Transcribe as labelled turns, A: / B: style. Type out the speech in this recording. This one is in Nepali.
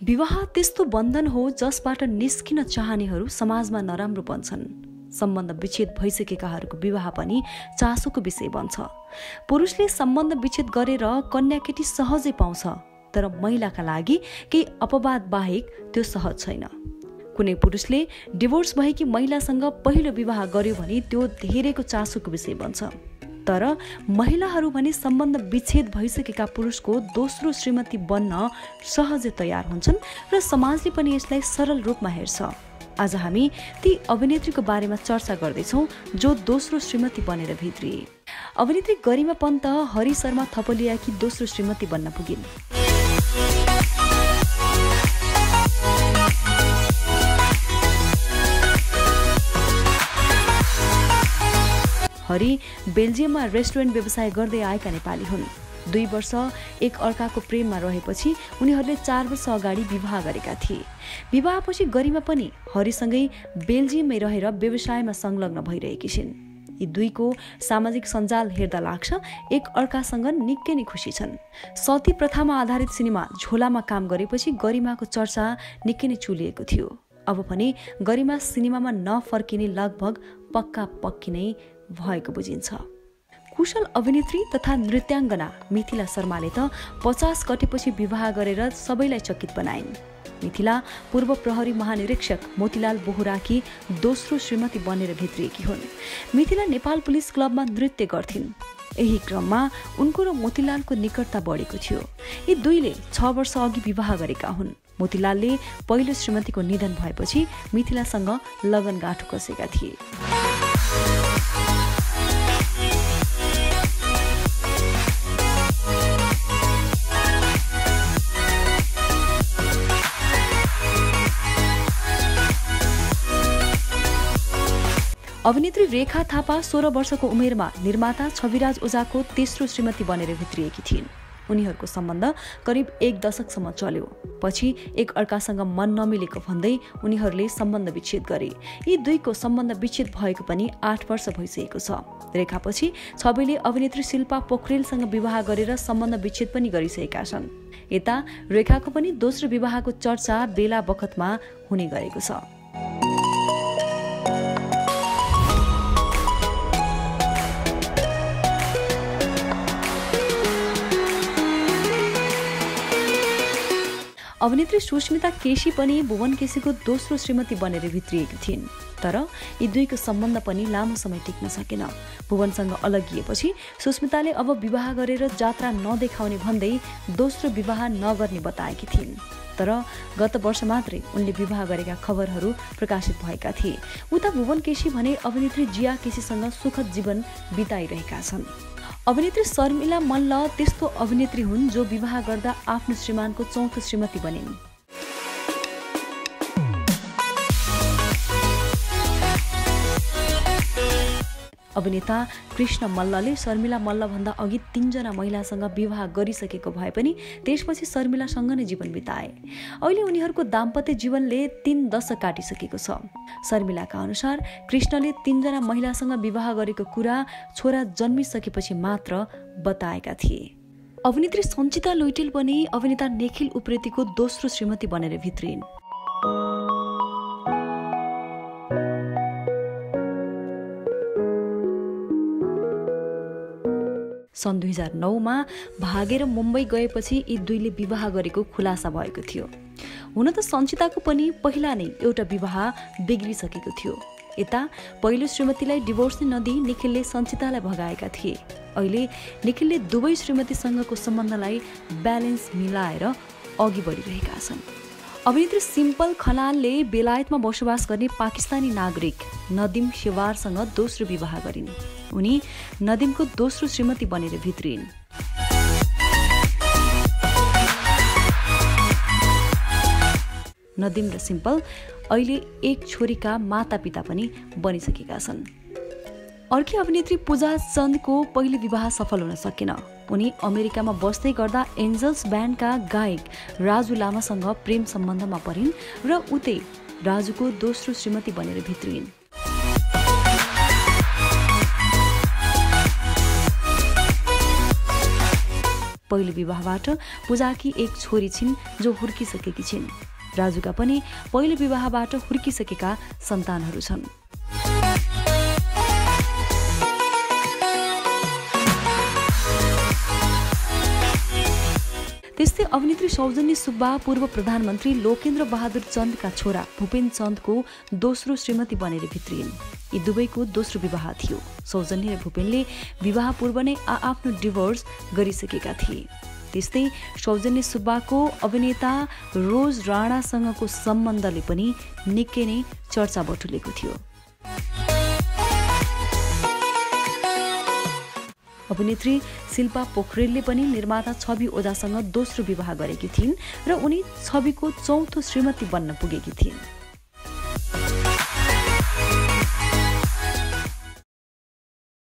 A: विवाह त्यस्तो बन्धन हो जसबाट निस्किन चाहनेहरू समाजमा नराम्रो बन्छन्। सम्बन्ध विच्छेद भइसकेकाहरूको विवाह पनि चासोको विषय बन्छ। पुरुषले सम्बन्ध विच्छेद गरेर कन्याकेटी सहजै पाउँछ तर महिलाका लागि केही अपवाद बाहेक त्यो सहज छैन। कुनै पुरुषले डिभोर्स भएकी महिलासँग पहिलो विवाह गर्यो भने त्यो धेरैको चासोको विषय बन्छ। तर महिलाहरू भने सम्बन्ध विच्छेद भइसकेका पुरुषको दोस्रो श्रीमती बन्न सहजै तयार हुन्छन् र समाजले पनि यसलाई सरल रूपमा हेर्छ। आज हामी ती अभिनेत्रीको बारेमा चर्चा गर्दैछौँ जो दोस्रो श्रीमती बनेर भित्रिए अभिनेत्री गरिमा पन्त हरि शर्मा थपलियाकी दोस्रो श्रीमती बन्न पुगिन्। हरि बेल्जियममा रेस्टुरेन्ट व्यवसाय गर्दै आएका नेपाली हुन्। दुई वर्ष एक अर्काको प्रेममा रहेपछि उनीहरूले चार वर्ष अगाडि विवाह गरेका थिए। विवाहपछि गरिमा पनि हरिसँगै बेल्जियममै रहेर व्यवसायमा संलग्न भइरहेकी छिन्। यी दुईको सामाजिक सञ्जाल हेर्दा लाग्छ एक अर्कासँग निकै नै खुसी छन्। सती प्रथामा आधारित सिनेमा झोलामा काम गरेपछि गरिमाको चर्चा निकै नै चुलिएको थियो। अब भने गरिमा सिनेमामा नफर्किने लगभग पक्का पक्की नै भएको बुझिन्छ। कुशल अभिनेत्री तथा नृत्याङ्गना मिथिला शर्माले त पचास कटेपछि विवाह गरेर सबैलाई चकित बनाइन्। मिथिला पूर्व प्रहरी महानिरीक्षक मोतीलाल बोहराकी दोस्रो श्रीमती बनेर भित्रिएकी हुन्। मिथिला नेपाल पुलिस क्लबमा नृत्य गर्थिन्। यही क्रममा उनको र मोतीलालको निकटता बढेको थियो। यी दुईले छ वर्ष अघि विवाह गरेका हुन्। मोतीलालले पहिलो श्रीमतीको निधन भएपछि मिथिलासँग लगन गाँठो कसेका थिए। अभिनेत्री रेखा थापा सोह्र वर्षको उमेरमा निर्माता छविराज ओझाको तेस्रो श्रीमती बनेर भित्रिएकी थिइन्। उनीहरूको सम्बन्ध करिब एक दशकसम्म चल्यो। पछि एक अर्कासँग मन नमिलेको भन्दै उनीहरूले सम्बन्ध विच्छेद गरे। यी दुईको सम्बन्ध विच्छेद भएको पनि आठ वर्ष भइसकेको छ। रेखापछि छविले अभिनेत्री शिल्पा पोखरेलसँग विवाह गरेर सम्बन्ध विच्छेद पनि गरिसकेका छन्। यता रेखाको पनि दोस्रो विवाहको चर्चा बेला बखतमा हुने गरेको छ। अभिनेत्री सुस्मिता केसी पनि भुवन केसीको दोस्रो श्रीमती बनेर भित्रिएकी थिइन्। तर यी दुईको सम्बन्ध पनि लामो समय टिक्न सकेन। भुवनसँग अलगिएपछि सुस्मिताले अब विवाह गरेर जात्रा नदेखाउने भन्दै दोस्रो विवाह नगर्ने बताएकी थिइन्। तर गत वर्ष मात्रै उनले विवाह गरेका खबरहरू प्रकाशित भएका थिए। उता भुवन केसी भने अभिनेत्री जिया केसीसँग सुखद जीवन बिताइरहेका छन्। अभिनेत्री शर्मिला मल्ल त्यस्तो अभिनेत्री हुन् जो विवाह गर्दा आफ्नो श्रीमानको चौथो श्रीमती बनिन्। अभिनेता कृष्ण मल्लले शर्मिला मल्लभन्दा अघि तिनजना महिलासँग विवाह गरिसकेको भए पनि त्यसपछि शर्मिलासँग नै जीवन बिताए। अहिले उनीहरूको दाम्पत्य जीवनले तीन दशक काटिसकेको छ। शर्मिलाका अनुसार कृष्णले तिनजना महिलासँग विवाह गरेको कुरा छोरा जन्मिसकेपछि मात्र बताएका थिए। अभिनेत्री सञ्चिता लुइटेल पनि अभिनेता निखिल उप्रेतीको दोस्रो श्रीमती बनेर भित्रिन्। सन् दुई हजार नौमा भागेर मुम्बई गएपछि यी दुईले विवाह गरेको खुलासा भएको थियो। हुन त सञ्चिताको पनि पहिला नै एउटा विवाह बिग्रिसकेको थियो। यता पहिलो श्रीमतीलाई डिभोर्स नै नदिई निखिलले सञ्चितालाई भगाएका थिए। अहिले निखिलले दुवै श्रीमतीसँगको सम्बन्धलाई ब्यालेन्स मिलाएर अघि बढिरहेका छन्। अभिनेत्री सिम्पल खनालले बेलायतमा बसोबास गर्ने पाकिस्तानी नागरिक नदिम सेवारसँग दोस्रो विवाह गरिन्। उनी नदिमको दोस्रो श्रीमती बनेर भित्रिन्। नदिम र सिम्पल अहिले एक छोरीका माता पिता पनि बनिसकेका छन्। अर्की अभिनेत्री पूजा चन्दको पहिलो विवाह सफल हुन सकेन। उनी अमेरिकामा बस्दै गर्दा एन्जल्स ब्यान्डका गायक राजु लामासँग प्रेम सम्बन्धमा परिन् र उतै राजुको दोस्रो श्रीमती बनेर भित्रिन्। पहिलो विवाहबाट पूजाकी एक छोरी छिन् जो हुर्किसकेकी छिन्। राजुका पनि पहिलो विवाहबाट हुर्किसकेका सन्तानहरू छन्। त्यस्तै अभिनेत्री सौजन्य सुब्बा पूर्व प्रधानमन्त्री लोकेन्द्र बहादुर चन्दका छोरा भूपेन चन्दको दोस्रो श्रीमती बनेर भित्रिइन् यी दुवैको दोस्रो विवाह थियो। सौजन्य र भूपेनले विवाह पूर्व नै आफ्नो डिभोर्स गरिसकेका थिए। त्यस्तै सौजन्य सुब्बाको अभिनेता रोज राणासँगको सम्बन्धले पनि निकै नै चर्चा बटुलेको थियो। अभिनेत्री शिल्पा पोखरेलले पनि निर्माता छवि ओझासँग दोस्रो विवाह गरेकी थिइन् र उनी छविको चौथो श्रीमती बन्न पुगेकी थिइन्।